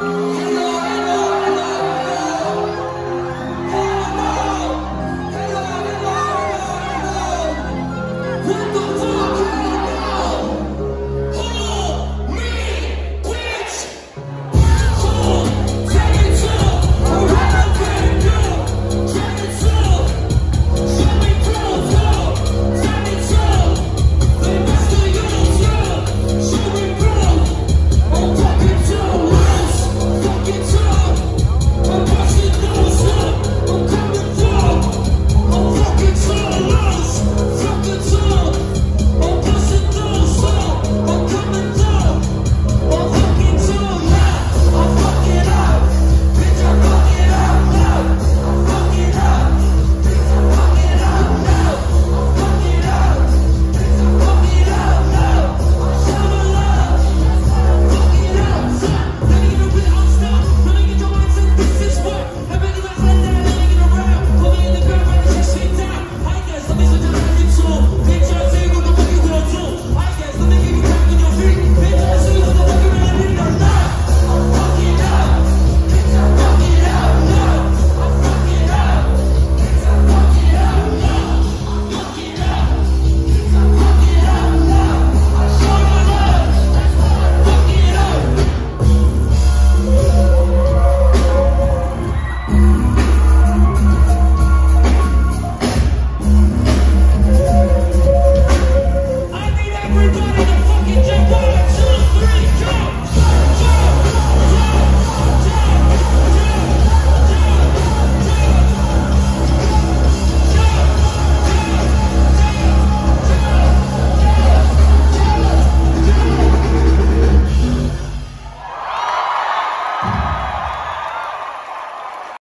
啊。